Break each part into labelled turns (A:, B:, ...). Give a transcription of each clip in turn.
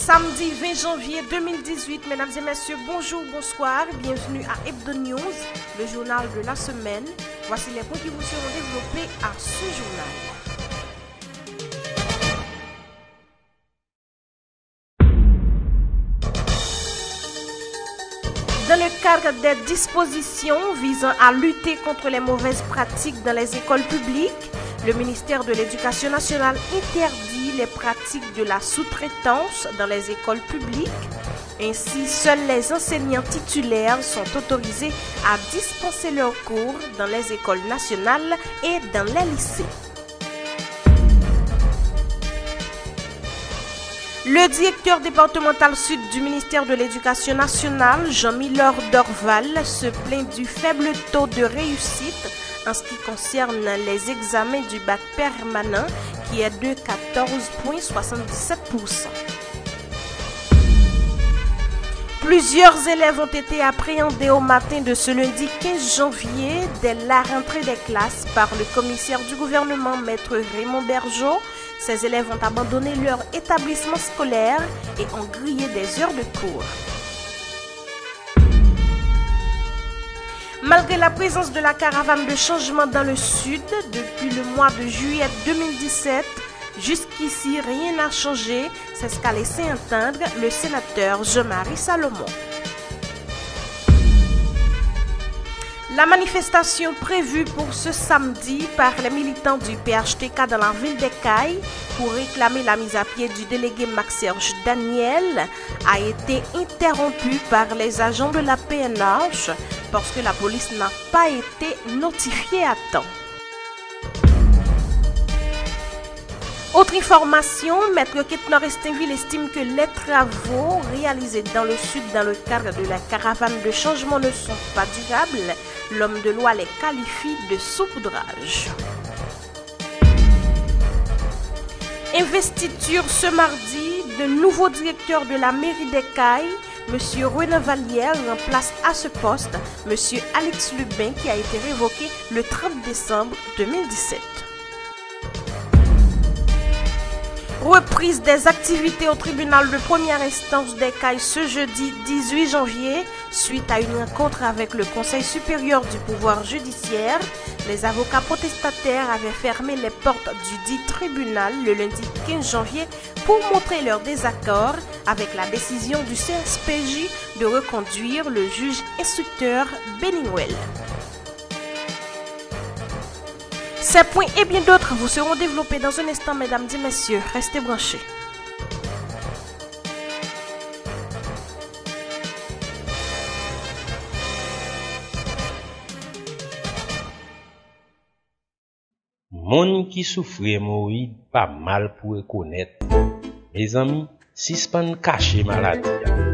A: Samedi 20 janvier 2018, mesdames et messieurs, bonjour, bonsoir, bienvenue à Hebdo News, le journal de la semaine. Voici les points qui vous seront développés à ce journal. Dans le cadre des dispositions visant à lutter contre les mauvaises pratiques dans les écoles publiques, le ministère de l'Éducation nationale interdit les pratiques de la sous-traitance dans les écoles publiques. Ainsi, seuls les enseignants titulaires sont autorisés à dispenser leurs cours dans les écoles nationales et dans les lycées. Le directeur départemental sud du ministère de l'Éducation nationale, Jean-Miller Dorval, se plaint du faible taux de réussite en ce qui concerne les examens du bac permanent qui est de 14,77%. Plusieurs élèves ont été appréhendés au matin de ce lundi 15 janvier dès la rentrée des classes par le commissaire du gouvernement, maître Raymond Bergeau. Ces élèves ont abandonné leur établissement scolaire et ont grillé des heures de cours. Malgré la présence de la caravane de changement dans le sud depuis le mois de juillet 2017, jusqu'ici rien n'a changé, c'est ce qu'a laissé entendre le sénateur Jean-Marie Salomon. La manifestation prévue pour ce samedi par les militants du PHTK dans la ville d'Ekaï pour réclamer la mise à pied du délégué Max-Serge Daniel a été interrompue par les agents de la PNH parce que la police n'a pas été notifiée à temps. Autre information, Maître Ketnor Estinville estime que les travaux réalisés dans le sud dans le cadre de la caravane de changement ne sont pas durables. L'homme de loi les qualifie de saupoudrage. Investiture ce mardi de nouveau directeur de la mairie d'Ecaille. Monsieur René Vallière remplace à ce poste Monsieur Alex Lubin qui a été révoqué le 30 décembre 2017. Reprise des activités au tribunal de première instance d'Ecaille ce jeudi 18 janvier suite à une rencontre avec le Conseil supérieur du pouvoir judiciaire. Les avocats protestataires avaient fermé les portes du dit tribunal le lundi 15 janvier pour montrer leur désaccord avec la décision du CSPJ de reconduire le juge instructeur Beningwell. Ces points et bien d'autres vous seront développés dans un instant, mesdames et messieurs. Restez branchés.
B: Moun ki soufri hémoroïde pas mal pour reconnaître. Mes amis, si pas caché maladie.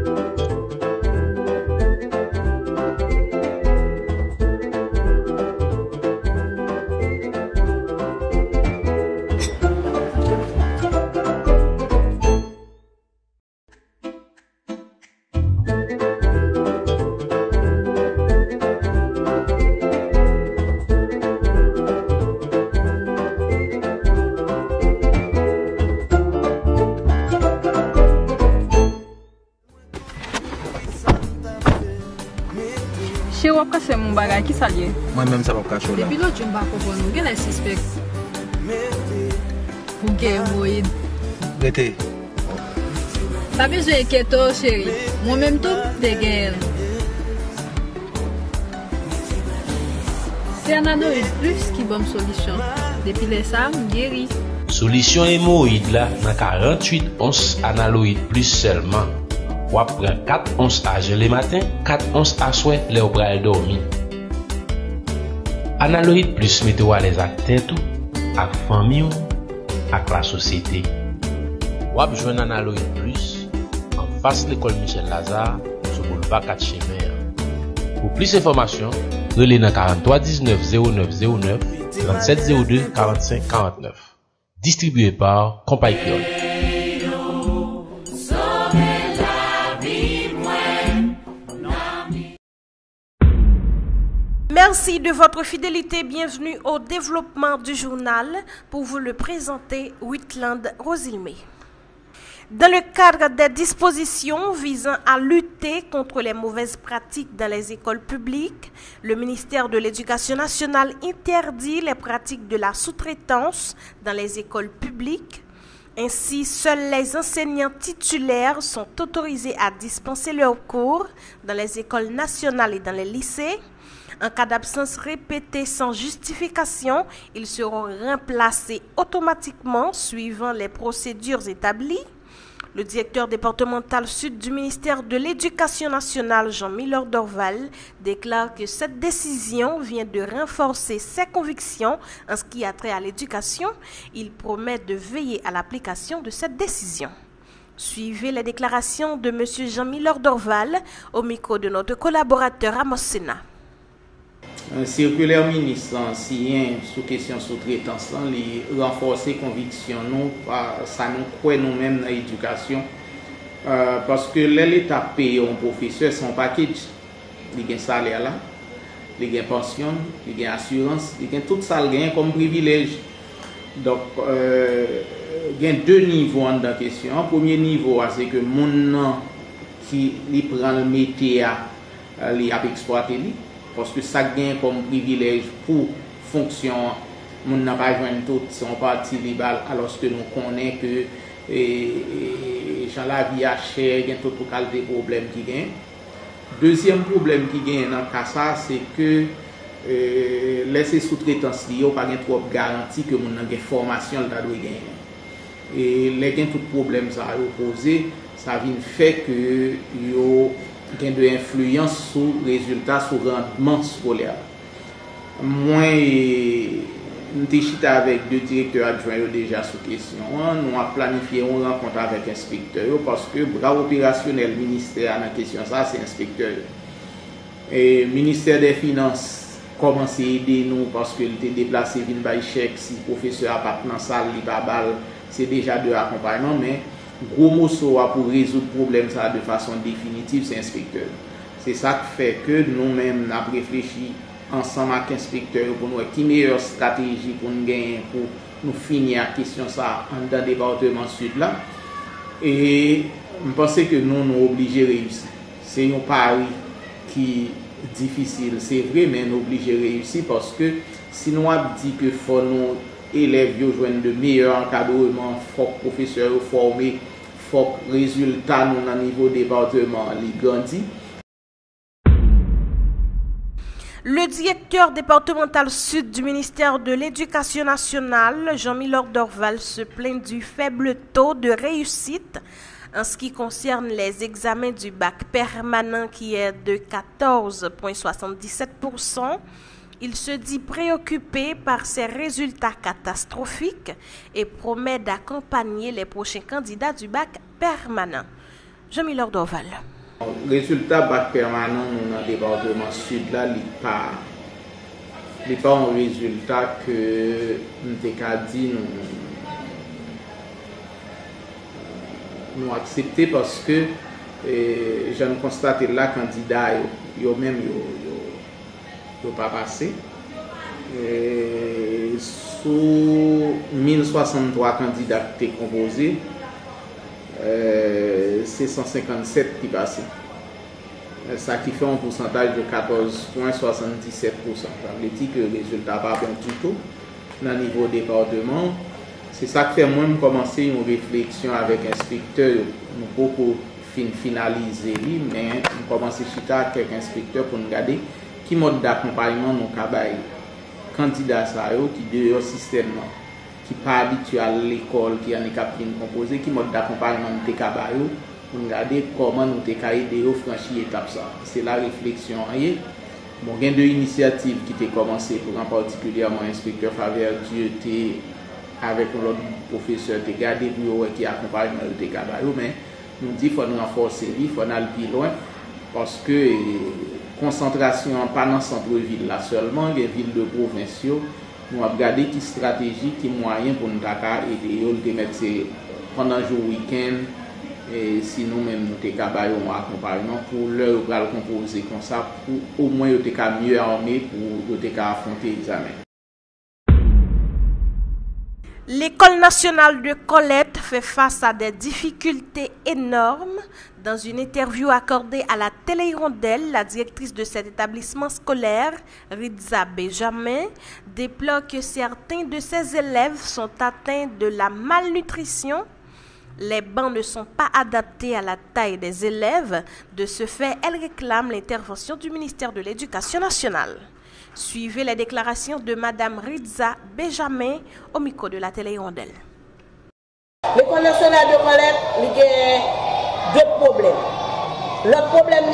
C: ki sa liye?
D: Mwen menm sa pap kachou la.
C: Depi lot joun bako bon nou, gen lè sispek. Pou gen mwoid?
D: Bete.
C: Sa bi jwen keto chéri, mwen menm tou de gen. Se anado yon plus ki bom solisyon, depi lè sa m geri.
B: Solisyon emoid la nan 48 ons analoid plus selman. Wap pren 4 ons a jè le matin, 4 ons a swè le ou pral dormi. Analoid plus metewa les ak tèt ou, ak fami ou, ak la sosyete. Wap jwen Analoid plus, an fas l'ekol Michel Lazare, sou boulevard 4 Chemer. Pou plis informasyon, rele nan 43 19 09 09 37 02 45 49. Distribuye par Kompay Kriol.
A: Merci de votre fidélité. Bienvenue au développement du journal pour vous le présenter Whitland Rosilmé. Dans le cadre des dispositions visant à lutter contre les mauvaises pratiques dans les écoles publiques, le ministère de l'Éducation nationale interdit les pratiques de la sous-traitance dans les écoles publiques. Ainsi, seuls les enseignants titulaires sont autorisés à dispenser leurs cours dans les écoles nationales et dans les lycées. En cas d'absence répétée sans justification, ils seront remplacés automatiquement suivant les procédures établies. Le directeur départemental sud du ministère de l'Éducation nationale, Jean-Miller Dorval, déclare que cette décision vient de renforcer ses convictions en ce qui a trait à l'éducation. Il promet de veiller à l'application de cette décision. Suivez les déclarations de M. Jean-Miller Dorval au micro de notre collaborateur Amos Sena.
E: Sirkuler minis lan siyen sou kesyon sou tretans lan li renforse konviksyon nou pa, sa nou kwen nou menm nan edukasyon euh, paske lè l'Etat peye yon profeseur son pakij li gen salè la li gen pensyon, li gen asurans li gen tout sal gen kom privilej dok euh, gen de nivou an dan kesyon an pwemye nivou a se ke moun nan ki li pran l metè a li ap eksploate li Poske sa gen kom privilej pou fonksyon moun nan pa jwen tout son pati libal aloske nou konen ke e, e, e, jan la vi a chè gen tout pou kal de problem ki gen. Dezyem problem ki gen nan kasa se ke e, lese soutretans li yo pa gen trop garanti ke moun nan gen formasyon lta dwe gen. E le gen tout problem sa yo pose, sa vin fe ke yo gen de influyans sou rezultat sou rentman skolè. Mwen e, te chita avèk de direktor adjouan yo deja sou kesyon nou a planifiye yon renkont avèk inspektor yo, paske bra operasyonel minister an an kesyon sa, se inspektor yo. E, minister de finance komanse ide nou, paske li te deplase vin bay chèk si profeseur apatman sal li babal, se deja de akompayman men gwo moso a pou rezout problem sa de fason definitiv se inspektor. Se sa k fe ke nou men ap reflechi ansan mak inspektor pou nou e ki meyor strategi pou nou genyen pou nou fini a kisyon sa an dan departement sud la. E mpase ke nou nou oblije reyusi. Se yon pari ki difisil, se vre men nou oblije reyusi paske si nou ap di ke fon nou elev yo jwen de meyèr ankadouman, fok profeseur ou formè, fok rezultat nou nan nivou departement.
A: Le directeur départemental sud du ministère de l'Éducation nationale, Jean-Milord Dorval, se plaint du faible taux de réussite en ce qui concerne les examens du bac permanent qui est de 14,77%. Il se dit préoccupé par ces résultats catastrophiques et promet d'accompagner les prochains candidats du bac permanent. Jean-Milord Oval.
E: Résultat bac permanent dans le département sud là, pas, un résultat que nous dit nous, nous parce que eh, je constate là candidat, yo même yo pa pase. Sou 1063 kandidat te kompoze, se 157 ki pase. Sa ki fe an pousantaj de 14.77%. Le ti ke rezultat pa bon toutou nan nivou departement. Se sa ki fe mwen m komanse yon refleksyon avek inspektor, m pou pou finalize li, men m komanse chita kek inspektor pou m gade ki mod d'akompanyman nou kabay? Kandida sa yo ki deyo sistem nan, ki pa abitual l'ekol ki ane kap kompoze, ki mod d'akompanyman nou te kabay yo, pou nou gade koman nou te kaye deyo franshi etap sa. Se la refleksyon a ye, bon gen de inisiativ ki te komanse pou an partikulyaman inspektor Faver ki te avek nou lot profeseur te gade pou yo wè ki akompanyman nou te kabay yo, men nou di fwa nou an anforse li, fwa nan lpi loin, paske konsantrasyon pa nan santre vil la selman, gen vil de provinsyo, nou ap gade ki strategi, ki mwayen pou nou taka ete yo lte met se pandan jou wikend, e, si nou men nou te ka bayo mwa akompanyman pou lè yo pral kompoze kon sa pou ou mwen yo te ka mye arme pou yo te ka afonte examen.
A: L'école nationale de Colette fait face à des difficultés énormes Dans une interview accordée à la télé-hirondelle, la directrice de cet établissement scolaire, Ritza Benjamin, déplore que certains de ses élèves sont atteints de la malnutrition. Les bancs ne sont pas adaptés à la taille des élèves. De ce fait, elle réclame l'intervention du ministère de l'Éducation nationale. Suivez les déclarations de Madame Ritza Benjamin au micro de la télé Rondelle.
F: L'école nationale de deux problèmes. Le problème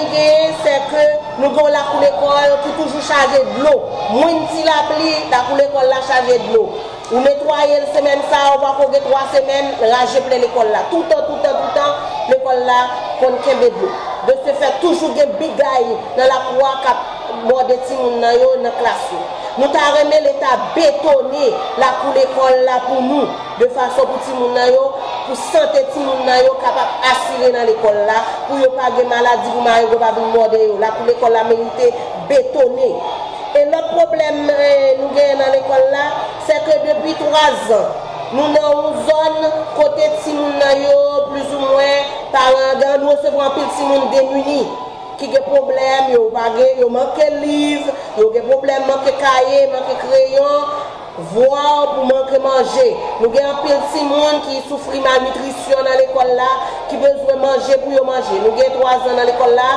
F: c'est que nous avons la cour d'école qui est toujours chargée de l'eau. Moins si la pluie, la cour d'école la chargée de l'eau. Vous nettoyez la semaine ça, on va faire trois semaines, rager plein l'école là. Tout le temps, tout le temps, tout le temps, l'école là, qu'on de l'eau. De ce fait, toujours des bigailles dans la cour morde ti moun nan yo nan klas yo. Nou ta reme l'Etat betone la pou l'ekol la pou nou de fason pou ti moun nan yo pou sante ti moun nan yo kapap asile nan l'ekol la pou yo pa ge maladi pou ma yo go pa bin morde yo. La pou l'ekol la menite betone. E lop problem nou gen nan l'ekol la se ke depi 3 an nou nan ou zon kote ti moun nan plus ou mwen par an dan nou se vampil ti moun demuni. ki ge problem, yo bagye, yo manke liv, yo ge problem manke kaye, manke kreyon, vwa ou pou manke manje. Nou gen apil si moun ki soufri malnutrisyon nan l'ekol la, ki bezwe manje pou yo manje. Nou gen 3 an nan l'ekol la,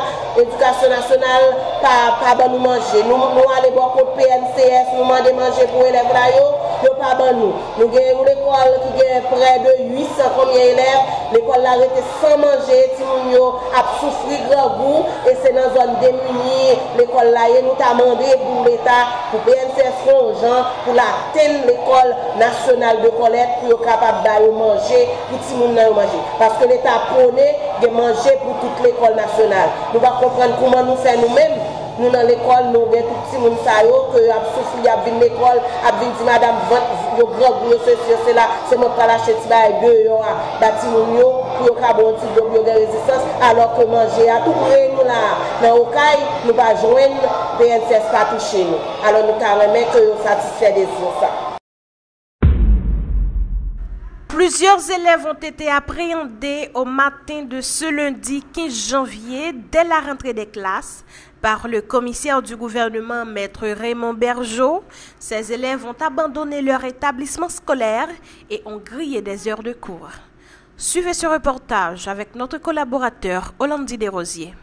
F: edukasyon nasyonal pa, pa ban nou manje. Nou, nou ale bo akot PNCS, nou mande manje pou elev la yo, yo pa ban nou. Nou gen ou l'ekol ki gen pre de 800 komye elev, l'ekol la rete san manje, ti moun yo ap soufri gran gou, e se nan zon demuni, l'ekol la ye nou ta mande pou l'Etat, pou PNCS fonjan, pou la ten l'ekol nasyonal de kolet pou yo kapap da yo manje pou ti moun nan yo manje. Paske l'Etat pone de manje pou tout l'ekol nasyonal. Nou va kompren kouman nou fè nou men, nou nan l'ekol nou gen tout ti moun sa yo ke ap soufli ap vin l'ekol ap vin ti madame vant yo grog yo ah, se se se la se moun pala cheti ba e gyo yo a dati moun yo pou yo kabon ti do yo gen rezistans alor ke manje a tout kre nou la nan okay nou pa jwen PNCS pa touche nou alor nou ka remen ke yo satisfè de zyon sa
A: Plusieurs élèves ont été appréhendés au matin de ce lundi 15 janvier dès la rentrée des classes. Par le commissaire du gouvernement, maître Raymond Bergeau. Ces élèves ont abandonné leur établissement scolaire et ont grillé des heures de cours. Suivez ce reportage avec notre collaborateur Hollandi Desrosiers.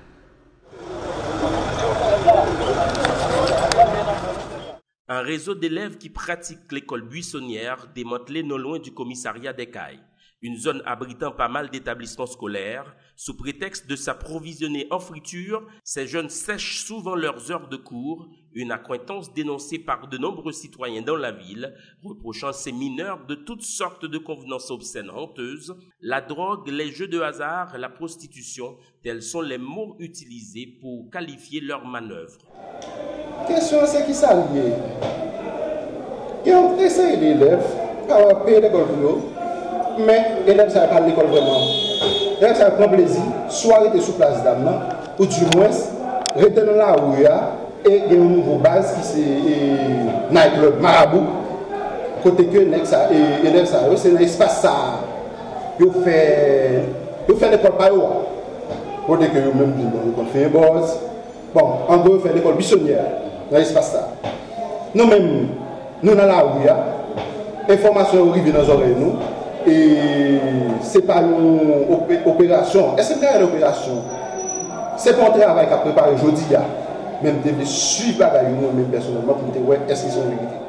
G: Un réseau d'élèves qui pratiquent l'école buissonnière démantelé non loin du commissariat d'Ecaille, une zone abritant pas mal d'établissements scolaires. Sous prétexte de s'approvisionner en friture, ces jeunes sèchent souvent leurs heures de cours, une accointance dénoncée par de nombreux citoyens dans la ville, reprochant ces mineurs de toutes sortes de convenances obscènes honteuses, la drogue, les jeux de hasard, la prostitution, tels sont les mots utilisés pour qualifier leurs manœuvres.
H: Question c'est qui ça lié Il y a un essai d'élèves qui ont payé l'école pour eux, mais l'élève ne pas l'école vraiment. L'élève ça prend plaisir, soit rester sous place d'âme, ou du moins rester dans la rue et il y une base qui c'est nightclub marabout. Côté que l'élève ça, c'est un espace ça. Ils font l'école par eux. Côté que eux-mêmes, ils font un boss. Bon, en gros, ils l'école buissonnière dans l'espace ça. Nous-mêmes, nous dans la rue, l'information arrive dans nos oreilles, et ce n'est pas une opération. Est-ce que c'est une opération? C'est pas un travail qu'a préparé aujourd'hui, même de suivre nous-mêmes personnellement pour dire, est-ce qu'ils sont vérité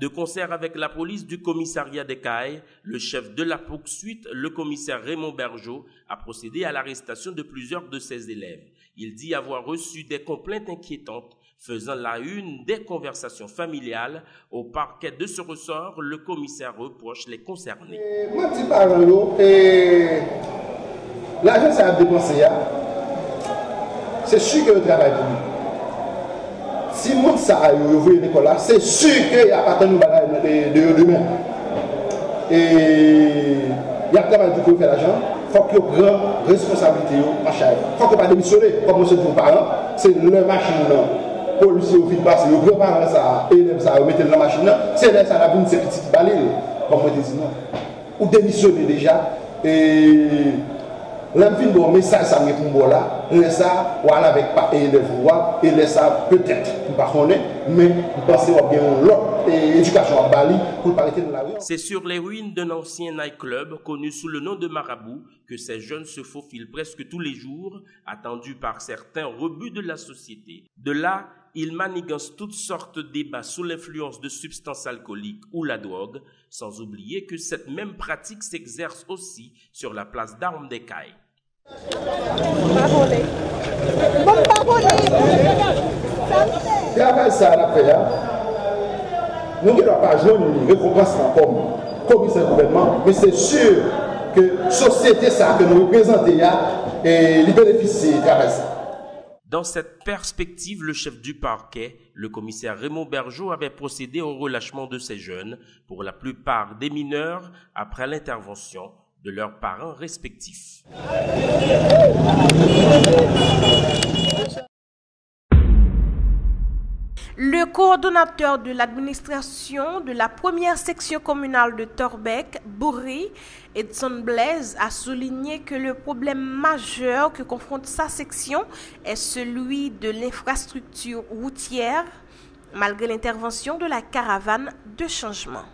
G: de concert avec la police du commissariat des Cailles, le chef de la poursuite, le commissaire Raymond Bergeau, a procédé à l'arrestation de plusieurs de ses élèves. Il dit avoir reçu des complaintes inquiétantes faisant la une des conversations familiales au parquet de ce ressort, le commissaire reproche les concernés.
H: L'argent ça a dépensé, c'est sûr que le travail pour nous. Si monde ça a ouvert là, c'est sûr qu'il n'y a pas de de demain. Et il y a travail pour faire l'argent. Il faut ait une responsabilité. Il faut n'y ait pas démissionner, comme je dis aux parents, c'est le machine policiers au fin passé, les grands-parents, ça, élèves, ça, mettez dans la machine, c'est là, ça, la vie, c'est petit balil. comme moi dit non. Ou démissionner déjà. Et L'enfin bon message ça me pour là, laisse ça voilà avec pas les voix et laisse ça peut-être pas connaître mais penser bien l'autre éducation à Bali pas.
G: C'est sur les ruines d'un ancien nightclub connu sous le nom de Marabout que ces jeunes se faufilent presque tous les jours, attendus par certains rebuts de la société. De là, ils manigancent toutes sortes de débats sous l'influence de substances alcooliques ou la drogue, sans oublier que cette même pratique s'exerce aussi sur la place d'armes des cailles.
H: Là. Nous ne pas une récompense comme commissaire gouvernement, mais c'est sûr que société ça que nous représentons et les bénéficie de ça.
G: Dans cette perspective, le chef du parquet, le commissaire Raymond Bergeau, avait procédé au relâchement de ces jeunes, pour la plupart des mineurs, après l'intervention de leurs parents respectifs.
A: Le coordonnateur de l'administration de la première section communale de Torbeck, Bourri, Edson Blaise, a souligné que le problème majeur que confronte sa section est celui de l'infrastructure routière, malgré l'intervention de la caravane de changement.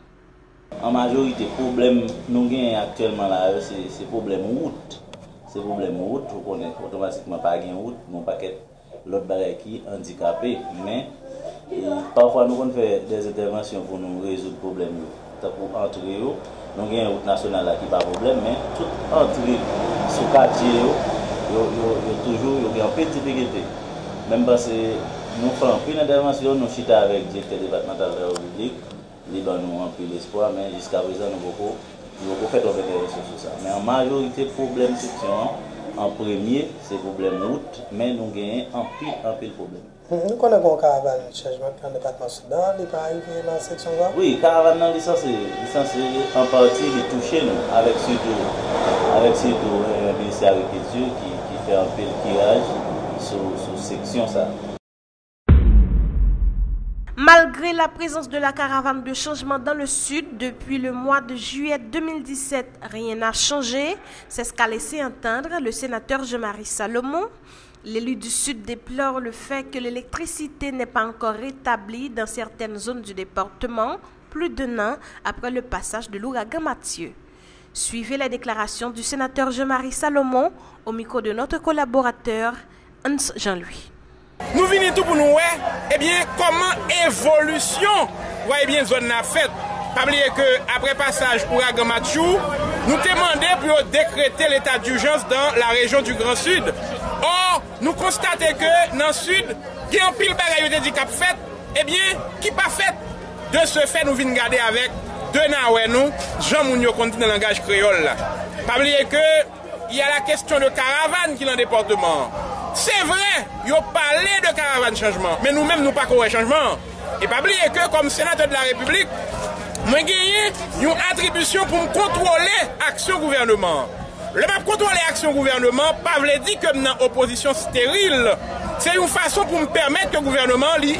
I: En majorité, problème nous gagnons actuellement là, c'est problème route. C'est problème route, vous connaissez automatiquement pas de route, mon paquet l'autre barrière qui handicapé, mais Parfwa nou kon fè des intervensyon pou nou rezout problem yo. Ta pou antre yo, nou gen yon route nasyonal la ki pa problem, men tout antre sou katye yo, yo toujou yo gen peti pekete. Mem basè nou fè anpil intervensyon, nou chita avèk direktè debatmental de la Republik, li ban nou anpil espoi, men jiska prezant nou voko, nou voko fèt anpil intervensyon sou sa. Men an majorite problem seksyon an, an premye se problem route, men nou gen anpil anpil problem.
J: Nou konen kon karavan chanjman kan depatman soudan, li pa arrive nan seksyon zan?
I: Oui, karavan nan lisansi, lisansi an parti li touche nou, avek sütou, avek sütou, minister agrikultur ki fe anpil kiraj sou seksyon sa.
A: Malgré la présence de la caravane de changement dans le sud depuis le mois de juillet 2017, rien n'a changé. C'est ce qu'a laissé entendre le sénateur Jean-Marie Salomon. L'élu du Sud déplore le fait que l'électricité n'est pas encore rétablie dans certaines zones du département, plus d'un an après le passage de l'ouragan Mathieu. Suivez la déclaration du sénateur Jean-Marie Salomon au micro de notre collaborateur Hans Jean-Louis.
K: Nou vini tout pou nou wè, ebyen, koman evolusyon wè ebyen zon na fèt. Pabliye ke apre pasaj ouragan Matchou, nou temande pou yo dekrete l'état d'urjans dan la rejon du Grand Sud. Or, nou konstate ke nan Sud, ki an pil bagay yo dedikap fèt, ebyen, ki pa fèt. De se fè nou vin gade avèk, de nan wè nou, jan moun yo konti nan langaj kreol la. Pabliye ke, y a la kestyon de karavan ki nan deportement. Se vre, yo pale de karavan chanjman, men nou men nou pa kowe chanjman. E pabliye ke, kom senatè de la Republik, mwen genye yon atribisyon pou m kontrole aksyon gouvernement. Le map kontrole aksyon gouvernement, pa vle di kem nan oposisyon steril, se yon fason pou m permette ke gouvernement li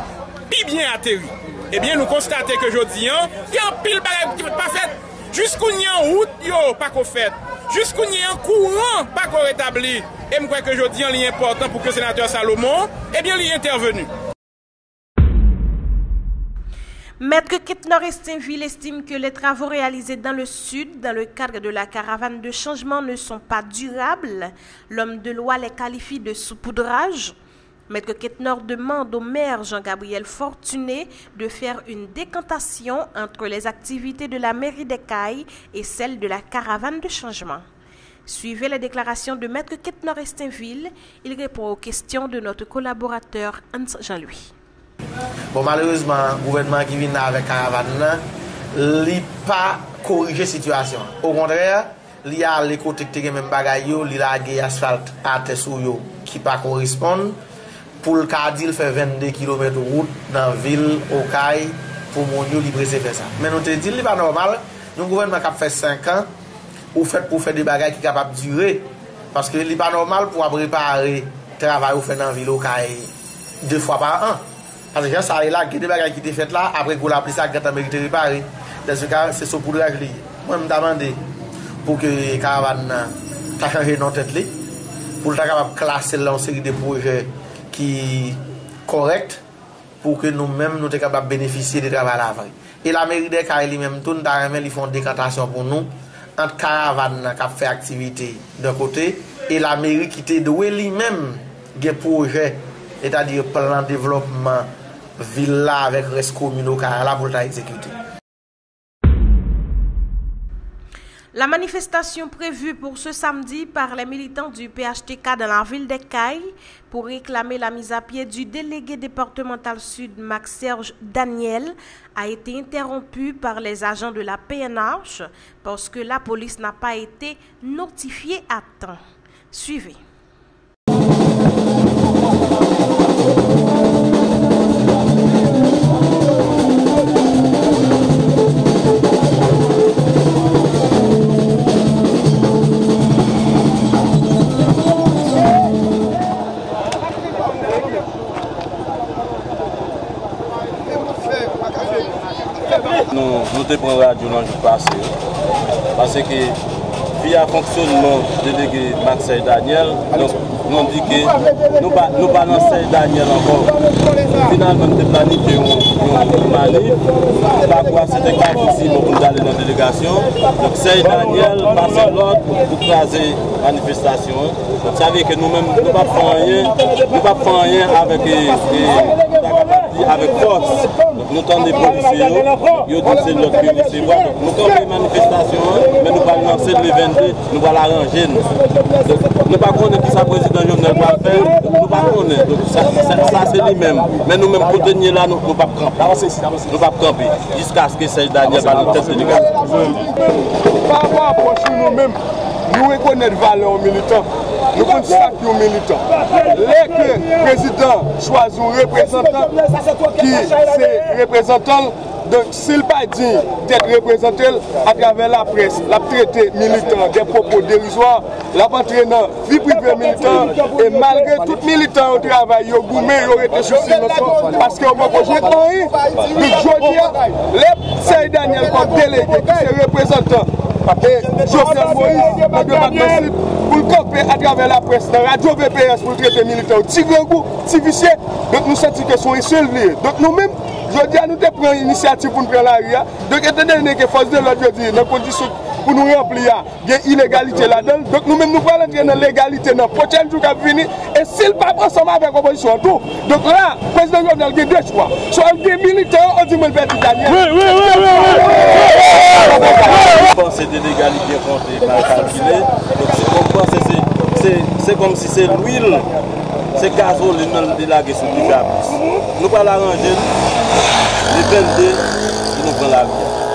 K: pi bien ateri. Ebyen eh nou konstate ke jodi an, ki an pil barek ki pa fet, jiskoun yon wout yo pa ko fet, jiskoun yon kouran pa ko retabli. E m kwen ke jodi an li important pou ke senatèr Salomon, eh ebyen li intervenu.
A: Maître Ketnor Estinville estime que les travaux réalisés dans le sud, dans le cadre de la caravane de changement, ne sont pas durables. L'homme de loi les qualifie de saupoudrage. Maître Ketnor demande au maire Jean-Gabriel Fortuné de faire une décantation entre les activités de la mairie d'Ecaille et celles de la caravane de changement. Suivez les déclarations de Maître Ketnor Estinville. Il répond aux questions de notre collaborateur Hans Jean-Louis.
L: Bon, malouzman, gouvenman ki vin nan avek karavan nan, li pa korije situasyon. Ou kontrè, li a le kotek teke men bagay yo, li la ge asfalt ate sou yo ki pa korispon, pou l kadil fe 22 km route nan vil, okay, pou moun yo li breze fe sa. Men nou te dil li pa normal, nou gouvenman kap fe 5 an, ou fet pou fe de bagay ki kapap dure, paske li pa normal pou ap repare travay ou fe nan vil okay, 2 fwa par an. Ase jan sa re la, gede bagay ki te fet la, apre kou la pli sa gata merite repare. Den se ka, se sou pou drak li. Mwen m damande pou ke karavan nan takanje nan tet li. Pou l takavap klasel la an seri de proje ki korekt pou ke nou menm nou te kabab beneficye de travay la vay. E la meri de kare li menm tou, nou ta remen li fon dekantasyon pou nou. Ant karavan nan kap fe aktivite d'un kote, e la meri ki te dowe li menm gen proje, et adir plan devlopman villa vek resko mino kare la pou lta ekzekute.
A: La manifestation prévue pour ce samedi par les militants du PHTK dans la ville d'Ekaï pour réclamer la mise à pied du délégué départemental sud Max Serge Daniel a été interrompue par les agents de la PNH parce que la police n'a pas été notifiée à temps. Suivez.
M: nou te pren radyo nan jou pase yo. Pase ke, via fonksyonman delege Matsay Daniel, nou di ke nou pa nan Sey Daniel ankon. Finalman te planike yon manif, pa kwa se te kapousi nou pou dale nan delegasyon. Sey Daniel, pase lot pou kaze manifestasyon. Save ke nou men nou pa pran yen, nou pa pran yen avek e... di avèk foks. Nou tan de polise yo, yo di se lòk yo di se vwa. Nou tan de manifestasyon, men nou pa nan se levende, nou pa la ranjen. Nou pa konen ki sa prezident Jovenel pa fè, nou pa konen. Sa se li men, men nou men kontenye la nou pa pkampi. Nou pa pkampi, jiska aske sej Daniel pa nou test delegasyon.
N: Par rapport sou nou men, nou rekonet valè ou militant. Nou kon sak yon militant Lè ke prezident Chwazou reprezentant Ki se reprezentant Donk sil pa di Tet reprezentel Akrave la pres La trete militant De propos derizwa La pantre nan Vi prive militant E malre tout militant yo goume Yo rete sou siloton Paske ou mwen konjou etan yi Donk jodi Lè Sey Daniel kon delege Ki se reprezentant E Joseph Moïse de Pou l'kope akrave la pres Nan radio VPS Pou trete militant Ti grangou Ti visye Donk nou senti ke son esel li Donk nou men Jodi a nou te pren inisiatif pou nou pren la ria Donk ete dene ke fos de lò jodi Nan kondisyon pou nou rempli ya, gen ilegalite la den, dok nou men nou pral entre nan legalite nan, pochen jou kap vini, e sil pa pransama avek oposisyon tou, dok la, prezident Jovenel gen de chwa, so an gen milite an, an di men peti danyen. Oui, oui, oui, oui,
M: oui, oui. Bon, se de legalite kont e mal kalkile, dok se kompran se, se kom si se l'ouil, se gazo li nan de la gesou di kabis. Nou pa la ranjen, li le li nou pral avye.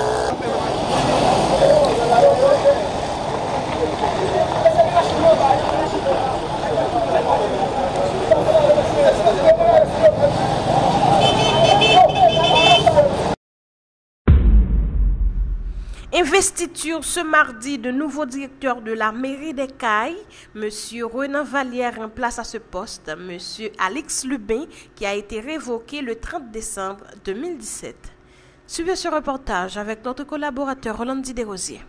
A: Investiture ce mardi de nouveau directeur de la mairie d'Ecaille. Monsieur Renan Vallière remplace à ce poste Monsieur Alex Lubin qui a été révoqué le 30 décembre 2017. Suivez ce reportage avec notre collaborateur Rolandi Desrosiers.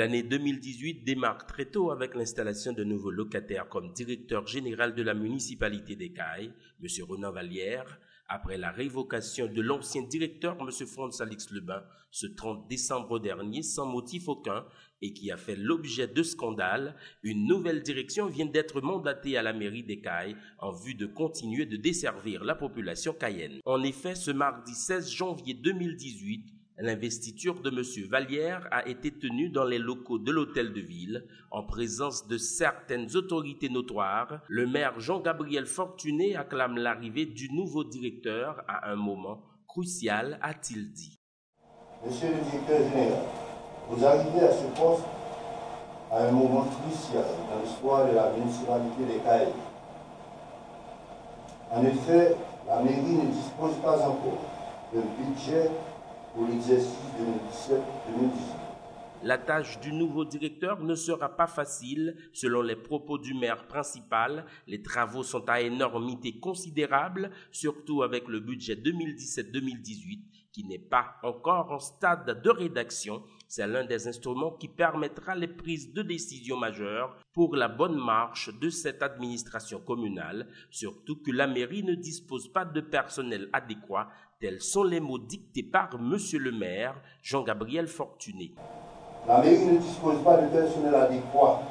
G: L'année 2018 démarre très tôt avec l'installation de nouveaux locataires comme directeur général de la municipalité d'Ecaille, M. Renan Vallière, après la révocation de l'ancien directeur, M. Franz Alix Lebin, ce 30 décembre dernier, sans motif aucun, et qui a fait l'objet de scandales, une nouvelle direction vient d'être mandatée à la mairie d'Ecaille en vue de continuer de desservir la population cayenne. En effet, ce mardi 16 janvier 2018, L'investiture de M. Vallière a été tenue dans les locaux de l'hôtel de ville, en présence de certaines autorités notoires. Le maire Jean-Gabriel Fortuné acclame l'arrivée du nouveau directeur à un moment crucial, a-t-il dit.
O: Monsieur le directeur général, vous arrivez à ce poste à un moment crucial dans l'histoire de la municipalité des Cailles. En effet, la mairie ne dispose pas encore d'un budget pour l'exercice 2017-2018.
G: La tâche du nouveau directeur ne sera pas facile. Selon les propos du maire principal, les travaux sont à énormité considérable, surtout avec le budget 2017-2018 qui n'est pas encore en stade de rédaction. C'est l'un des instruments qui permettra les prises de décisions majeures pour la bonne marche de cette administration communale, surtout que la mairie ne dispose pas de personnel adéquat. Tels sont les mots dictés par Monsieur le maire, Jean-Gabriel Fortuné.
O: La mairie ne dispose pas de personnel adéquat,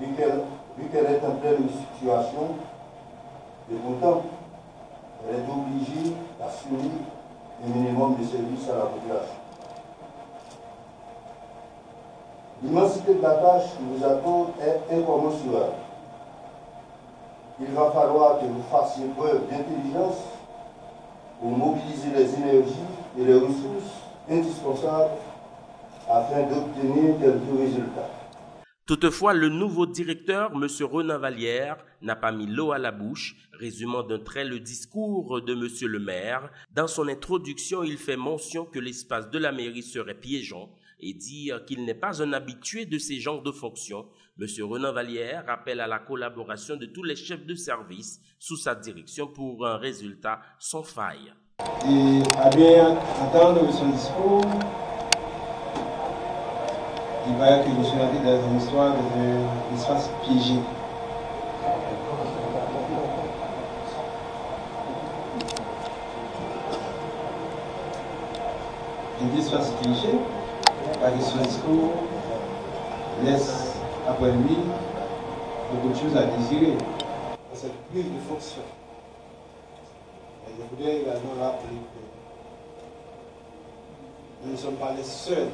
O: vu qu'elle est en pleine situation, et pourtant, elle est obligée d'assumer un minimum de services à la population. L'immensité de la tâche qui vous attend est incommensurable. Il va falloir que vous fassiez preuve d'intelligence pour mobiliser les énergies et les ressources indispensables afin d'obtenir quelques résultats.
G: Toutefois, le nouveau directeur, M. Renan Vallière, n'a pas mis l'eau à la bouche, résumant d'un trait le discours de M. le maire. Dans son introduction, il fait mention que l'espace de la mairie serait piégeant et dire qu'il n'est pas un habitué de ces genres de fonctions. M. Renan Vallière appelle à la collaboration de tous les chefs de service sous sa direction pour un résultat sans faille.
P: Et à bien entendre son discours, il va que je suis dans une histoire d'un espace piégé. Un espace piégé, son discours laisse après lui beaucoup de choses à désirer. Dans cette prise de fonction, je voudrais également rappeler que nous ne sommes pas les seuls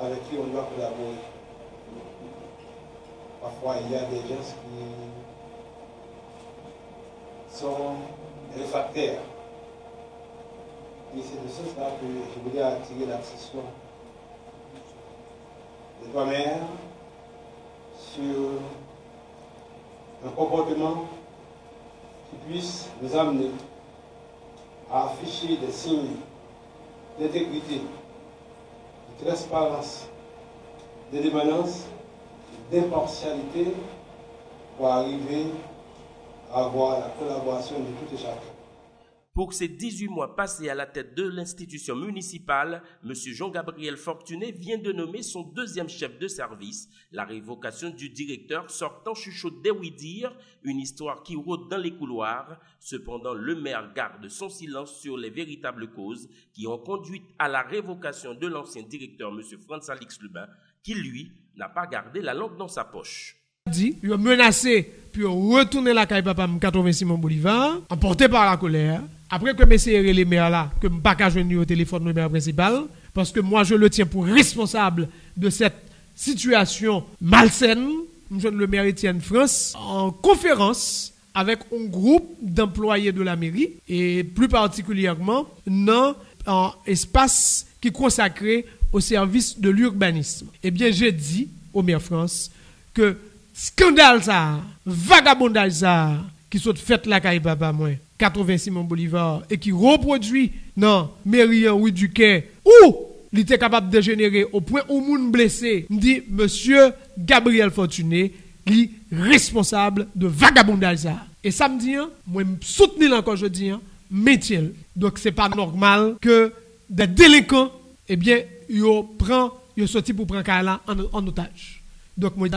P: avec qui on doit collaborer. Parfois, il y a des gens qui sont réfractaires. Et c'est de ce sens-là que je voulais attirer l'attention de toi-même sur un comportement qui puisse nous amener à afficher des signes d'intégrité, de transparence, de démanence, d'impartialité pour arriver à avoir la collaboration de tout et chacun.
G: Pour ces 18 mois passés à la tête de l'institution municipale, M. Jean-Gabriel Fortuné vient de nommer son deuxième chef de service. La révocation du directeur sortant chuchote oui dire, une histoire qui rôde dans les couloirs. Cependant, le maire garde son silence sur les véritables causes qui ont conduit à la révocation de l'ancien directeur, M. Franz Alix Lubin, qui lui n'a pas gardé la langue dans sa poche
Q: dit, il a menacé, puis retourner la caille papa 86 Simon Bolivar, emporté par la colère. Après que mes les maires là, que je pas joindre au téléphone maire principal, parce que moi je le tiens pour responsable de cette situation malsaine. Je le maire Étienne France en conférence avec un groupe d'employés de la mairie et plus particulièrement dans un espace qui est consacré au service de l'urbanisme. Eh bien, j'ai dit au maire France que scandale ça, vagabondage ça, qui sont fait la caille papa moi, 86 Simon Bolivar, et qui reproduit dans mairie oui du quai, où il était capable de générer au point où moun blessé, dit monsieur Gabriel Fortuné, est responsable de vagabondage ça. Et samedi, hein, moi soutenir encore je dis, hein, métier. Donc c'est pas normal que des délinquants, eh bien, ils ils sorti pour prendre Kaila en, en otage. Donc moi,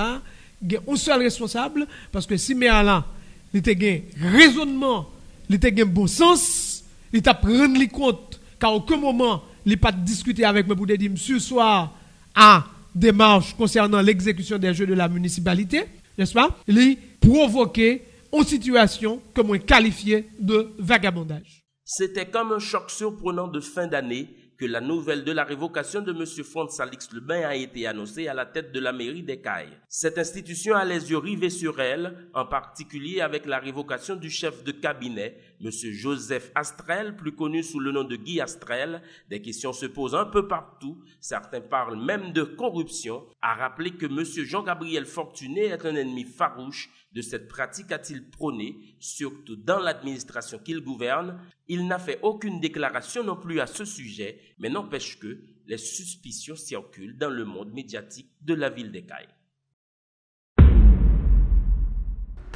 Q: un seul responsable, parce que si Méalan, il a un raisonnement, il a un bon sens, il t'a pris compte qu'à aucun moment, il pas discuté avec moi pour dire, soir, à démarche concernant l'exécution des jeux de la municipalité, n'est-ce pas? Il provoqué une situation que moi qualifiée de vagabondage.
G: C'était comme un choc surprenant de fin d'année que la nouvelle de la révocation de M. Franz Alix Lubin a été annoncée à la tête de la mairie d'Ecaille. Cette institution a les yeux rivés sur elle, en particulier avec la révocation du chef de cabinet, M. Joseph Astrel, plus connu sous le nom de Guy Astrel. Des questions se posent un peu partout. Certains parlent même de corruption. À rappeler que M. Jean-Gabriel Fortuné est un ennemi farouche de cette pratique a-t-il prôné, surtout dans l'administration qu'il gouverne Il n'a fait aucune déclaration non plus à ce sujet, mais n'empêche que les suspicions circulent dans le monde médiatique de la ville d'Ekaï.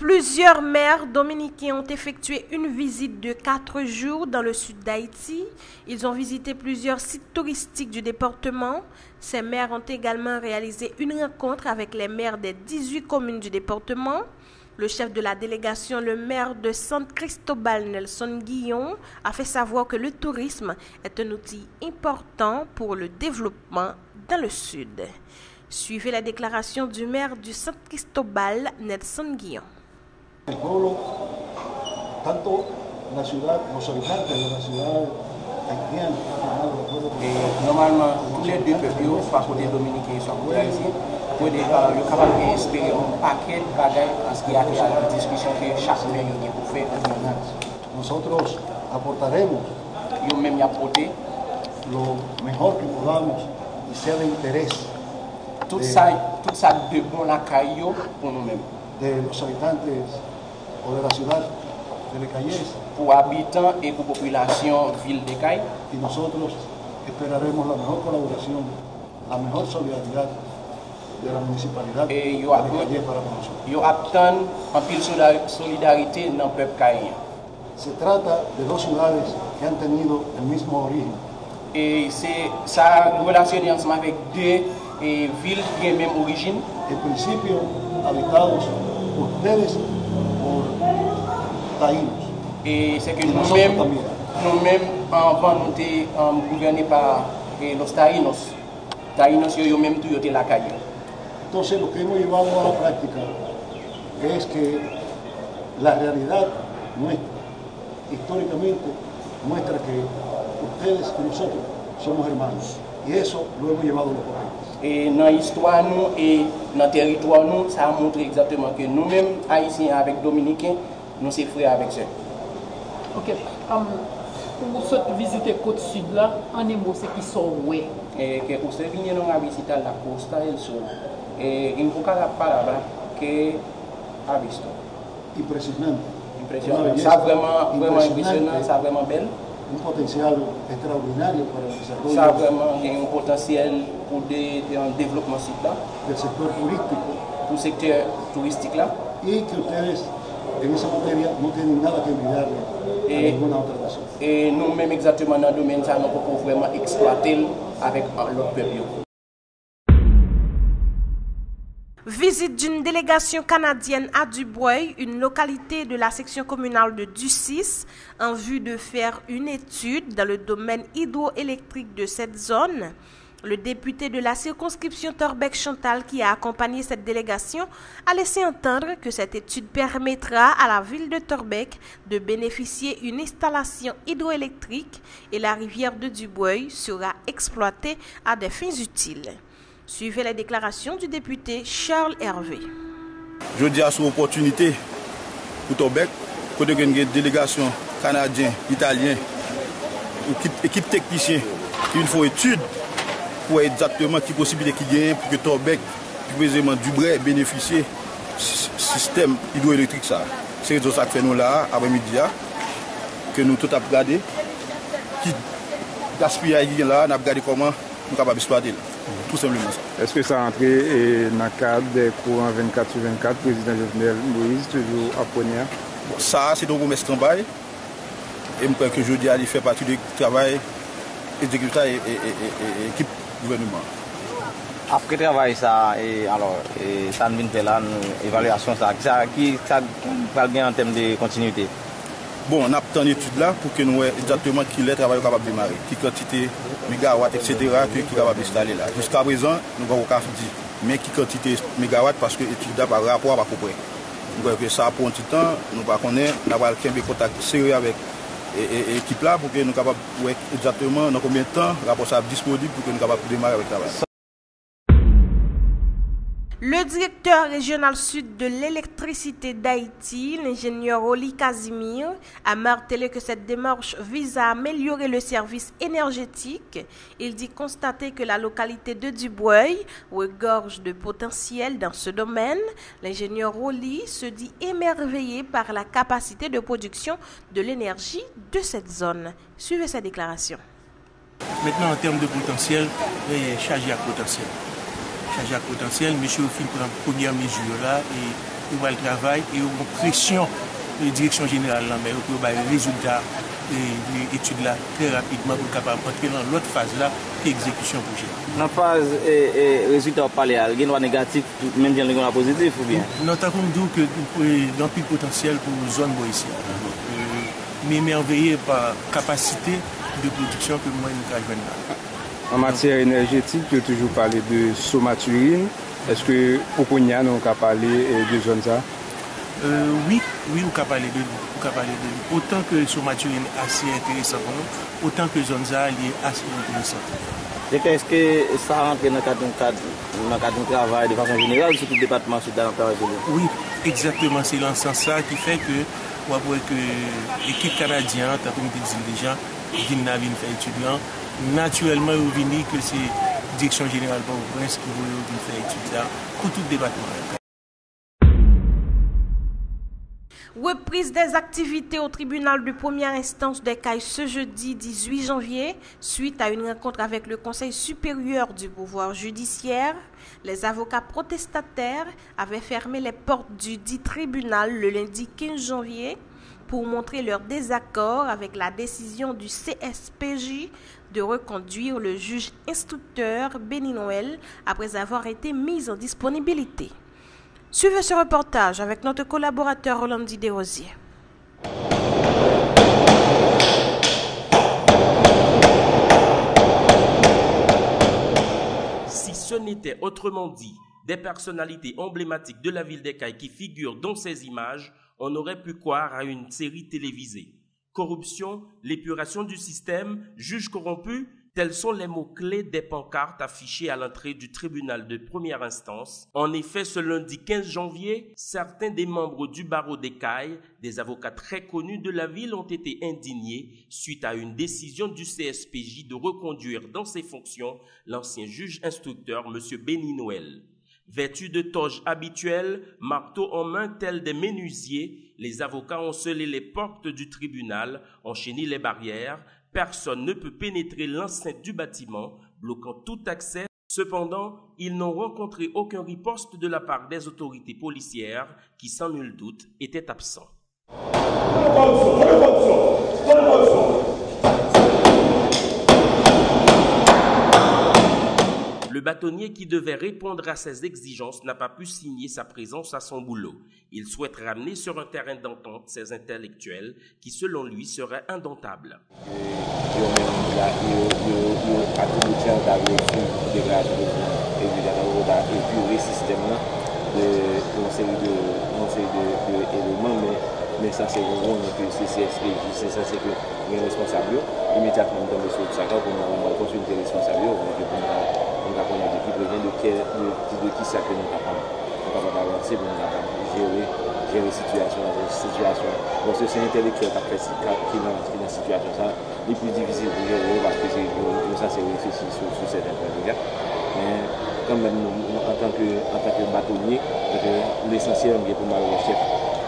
A: Plusieurs maires dominicains ont effectué une visite de quatre jours dans le sud d'Haïti. Ils ont visité plusieurs sites touristiques du département. Ces maires ont également réalisé une rencontre avec les maires des 18 communes du département. Le chef de la délégation, le maire de San Cristobal, Nelson Guillon, a fait savoir que le tourisme est un outil important pour le développement dans le sud. Suivez la déclaration du maire du San Cristobal, Nelson Guillon.
R: El pueblo, tanto la ciudad, los habitantes de la ciudad haitiana,
S: normalement, les deux peuples, soit côté dominicain, soit côté haïtien, pour un paquet de bagages en ce qui a à la discussion que chaque maire a pour faire en
R: Nosotros aportaremos
S: Yo même y apporté
R: lo mejor que podamos y sea de interés
S: tout
R: de,
S: ça, tout ça de bon la caillou pour nous-mêmes.
R: de los habitantes o de la ciudad de Lecayes.
S: Pour habitants et pour population ville de Caille.
R: Y nosotros esperaremos la mejor colaboración, la mejor solidaridad de la municipalidad de
S: Et yo
R: Lecayes para con nosotros.
S: yo attend en pile solida- solidarité dans le peuple caïen.
R: Se trata de dos ciudades que han tenido el mismo origen.
S: Et c'est ça relationné ensemble avec deux eh, villes qui ont même origine.
R: En principio, habitados ustedes por taínos.
S: Et c'est que nous-mêmes, nous-mêmes, avant, nous étions gouvernés par eh, los taínos. Taínos, yo, même tout, yo étais la caille.
R: Entonces, lo que hemos llevado a la práctica es que la realidad nuestra, históricamente, muestra que ustedes y nosotros somos hermanos. Y eso lo hemos llevado a los papeles.
S: Et dans l'histoire, nous, et dans le territoire, nous, ça a montré exactement que nous-mêmes, Haïtiens avec Dominicains, nous sommes frères avec eux.
T: Ok. Um, pour cette visite côte sud là, en un mot, c'est qui sont ouais.
S: Eh, que usted vinieron a visitar la costa del sur. Eh, invoca la palabra que ha visto.
R: Una belleza
S: Ça vraiment, vraiment impressionnant, ça vraiment belle.
R: Un potencial extraordinario para el desarrollo
S: Ça a vraiment un potentiel pour des, un développement site là,
R: del sector turístico
S: pour le secteur touristique là.
R: y que ustedes en esa materia no tienen nada que envidiarle a
S: Et,
R: ninguna otra nación.
S: et nous-mêmes exactement dans le domaine, ça, nous pouvons vraiment exploiter avec euh, l'autre peuple.
A: Visite d'une délégation canadienne à Dubreuil, une localité de la section communale de Ducis, en vue de faire une étude dans le domaine hydroélectrique de cette zone. Le député de la circonscription Torbec Chantal qui a accompagné cette délégation a laissé entendre que cette étude permettra à la ville de Torbec de bénéficier d'une installation hydroélectrique et la rivière de Dubreuil sera exploitée à des fins utiles. Suivez les déclarations du député Charles Hervé.
U: Je dis à son opportunité pour Tobec, côté une délégation canadienne, italienne, équipe, équipe technicienne, qui faut étude pou e exactement ki posibile ki gen pou ke Torbek, ki prezeman Dubre, benefisye sistem hidroelektrik sa. Se rezo sa kwen nou la, apre midi ya, ke nou tout ap gade, ki gaspillage gen la, nan ap gade koman nou kapab esploate la. Tout simplement
V: sa. Eske sa antre nan kade kouan 24-24, prezident Jovenel Moïse,
U: toujou aponia? Sa, se don pou mes kambay, e mwen kwen ke jodi a li fe pati de travay, exekuta ekip gouvernement.
W: Apre travay sa, e, alors, e, san vin pe lan, evalwasyon sa, ki sa, ki sa pral gen an tem de kontinuité?
U: Bon, an ap tan etude la pou ke nou e exactement ki le travay ou kapab demare, ki kantite megawatt, etc., ki kapab installe la. Juska prezan, nou gwa wakaf di, men ki kantite megawatt, paske etude da pa rapor pa koupre. Nou gwa ke sa pou an titan, nou pa konen, nou gwa alken be kontak seri avek E, e, e, ekip la pou ke nou kapap wèk exactement nan konbien tan rapos ap disponib pou ke nou kapap pou demare wèk tabay. Le
A: directeur régional sud de l'électricité d'Haïti, l'ingénieur Oli Casimir, a martelé que cette démarche vise à améliorer le service énergétique. Il dit constater que la localité de Dubreuil regorge de potentiel dans ce domaine. L'ingénieur Oli se dit émerveillé par la capacité de production de l'énergie de cette zone. Suivez sa déclaration.
X: Maintenant, en termes de potentiel, chargé à potentiel chargé à potentiel, monsieur fin prend première mesure là et il va le travail et on pression de la direction générale là, mais on va résultat et l'étude là très rapidement pour capable entrer dans l'autre phase là qui est exécution projet.
W: Dans la phase et, et résultat parlé, il y a négatif, même bien le positif ou bien?
X: T'as comme dit que dans le potentiel pour la zone ici. Mais merveillé par capacité de production que moi nous avons
V: An matyèr enerjetik, yo toujou pale de somaturin. Eske ou konya nou ka pale euh, de zon za?
X: Euh, oui, oui ou ka pale de nou. Ou ka pale de nou. Otan ke somaturin ase interesant pou nou, otan ke zon za li ase interesant.
W: Dèkè, eske sa rentre nan kadoun travay de fason jeneral ou se tout depatman sou dan travay jeneral?
X: Oui, exactement. Se lansan sa ki fè ke wapwe ke ekip kanadyan, tapon de zil de jan, dis déjà, qui vient faire étudiant, naturellement, vous venez que c'est la direction générale pour le prince qui veut faire étudier pour tout le département.
A: Reprise des activités au tribunal de première instance des Cailles ce jeudi 18 janvier, suite à une rencontre avec le Conseil supérieur du pouvoir judiciaire. Les avocats protestataires avaient fermé les portes du dit tribunal le lundi 15 janvier pour montrer leur désaccord avec la décision du CSPJ de reconduire le juge instructeur Béni Noël après avoir été mis en disponibilité. Suivez ce reportage avec notre collaborateur Rolandi Desrosiers.
G: Si ce n'était autrement dit des personnalités emblématiques de la ville d'Ecaille qui figurent dans ces images, on aurait pu croire à une série télévisée. Corruption, l'épuration du système, juge corrompu, tels sont les mots-clés des pancartes affichées à l'entrée du tribunal de première instance. En effet, ce lundi 15 janvier, certains des membres du barreau d'écaille, des avocats très connus de la ville, ont été indignés suite à une décision du CSPJ de reconduire dans ses fonctions l'ancien juge instructeur, M. Béni Noël. Vêtus de toges habituelles, marteau en main tel des menuisiers, les avocats ont scellé les portes du tribunal, enchaîné les barrières. Personne ne peut pénétrer l'enceinte du bâtiment, bloquant tout accès. Cependant, ils n'ont rencontré aucun riposte de la part des autorités policières qui, sans nul doute, étaient absents. Le bâtonnier qui devait répondre à ces exigences n'a pas pu signer sa présence à son boulot. Il souhaite ramener sur un terrain d'entente ces intellectuels qui, selon lui, seraient indomptables.
Y: konen de ki prejen de ki sa ke nou kapam nou kapam avanse pou nou kapam jere jere situasyon bon se se intelektuel kap presi kap ki nan situasyon sa li pou divizil pou jere vaske se pou sa se refesi sou se ten kon de gap men kan men nou an tanke batonye l'esensyen mge pou mwa reche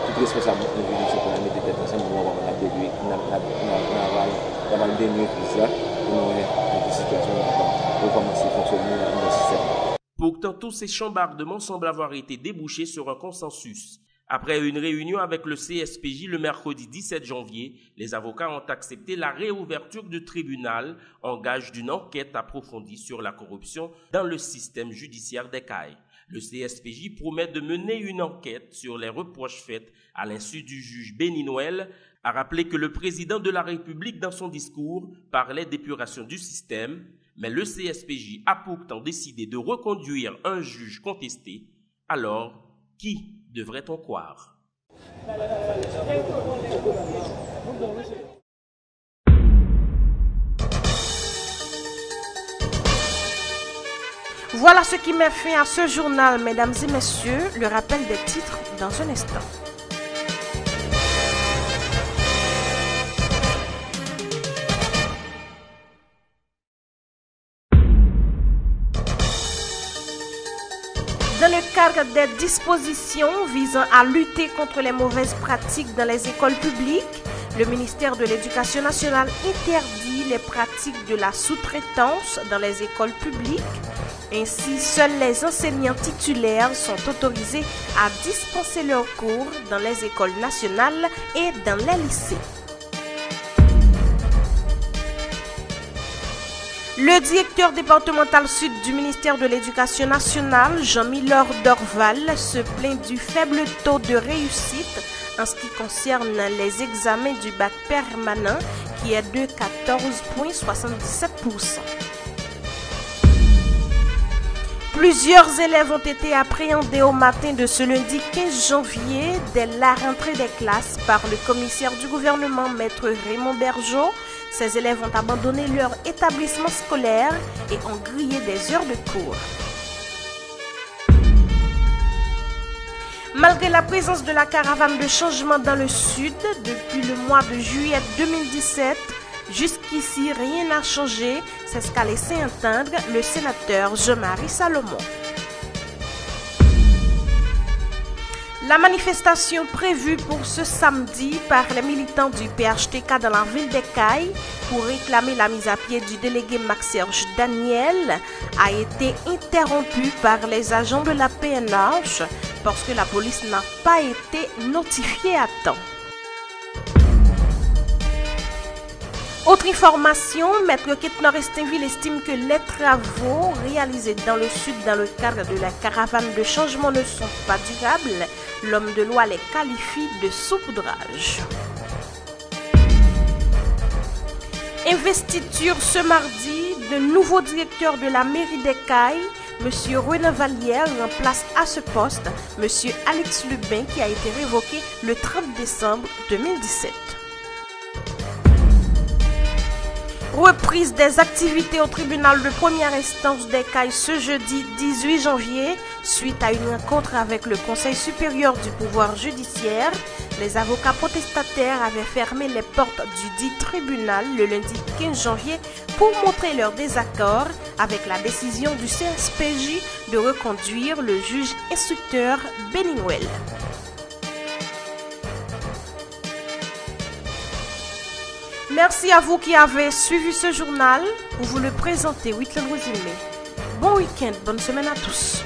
Y: tout responsable nou vini se konan mette tet ansen mwen waman ap dedwe nan aval nan aval denye kriz la pou nou re an te situasyon nan kapam
G: Pourtant, tous ces chambardements semblent avoir été débouchés sur un consensus. Après une réunion avec le CSPJ le mercredi 17 janvier, les avocats ont accepté la réouverture du tribunal en gage d'une enquête approfondie sur la corruption dans le système judiciaire des. Le CSPJ promet de mener une enquête sur les reproches faits à l'insu du juge Béni Noël, a rappelé que le président de la République dans son discours parlait d'épuration du système, mais le CSPJ a pourtant décidé de reconduire un juge contesté. Alors, qui devrait-on croire?
A: Voilà ce qui met fin à ce journal, mesdames et messieurs. Le rappel des titres dans un instant. Des dispositions visant à lutter contre les mauvaises pratiques dans les écoles publiques, le ministère de l'Éducation nationale interdit les pratiques de la sous-traitance dans les écoles publiques. Ainsi, seuls les enseignants titulaires sont autorisés à dispenser leurs cours dans les écoles nationales et dans les lycées. Le directeur départemental sud du ministère de l'Éducation nationale, Jean-Milor Dorval, se plaint du faible taux de réussite en ce qui concerne les examens du bac permanent qui est de 14,77%. Plusieurs élèves ont été appréhendés au matin de ce lundi 15 janvier dès la rentrée des classes par le commissaire du gouvernement, maître Raymond Bergeau. Ces élèves ont abandonné leur établissement scolaire et ont grillé des heures de cours. Malgré la présence de la caravane de changement dans le sud depuis le mois de juillet 2017, jusqu'ici rien n'a changé, c'est ce qu'a laissé entendre le sénateur Jean-Marie Salomon. La manifestation prévue pour ce samedi par les militants du PHTK dans la ville d'Ekaï pour réclamer la mise à pied du délégué Max-Serge Daniel a été interrompue par les agents de la PNH parce que la police n'a pas été notifiée à temps. Autre information, Maître Ketnor Estinville estime que les travaux réalisés dans le sud dans le cadre de la caravane de changement ne sont pas durables. L'homme de loi les qualifie de saupoudrage. Investiture ce mardi de nouveau directeur de la mairie d'Ecaille. Monsieur René Vallière remplace à ce poste Monsieur Alex Lubin qui a été révoqué le 30 décembre 2017. Reprise des activités au tribunal de première instance d'Ecaille ce jeudi 18 janvier suite à une rencontre avec le Conseil supérieur du pouvoir judiciaire. Les avocats protestataires avaient fermé les portes du dit tribunal le lundi 15 janvier pour montrer leur désaccord avec la décision du CSPJ de reconduire le juge instructeur Beningwell. Merci à vous qui avez suivi ce journal pour vous le présenter, Whitland Rosimé. Bon week-end, bonne semaine à tous.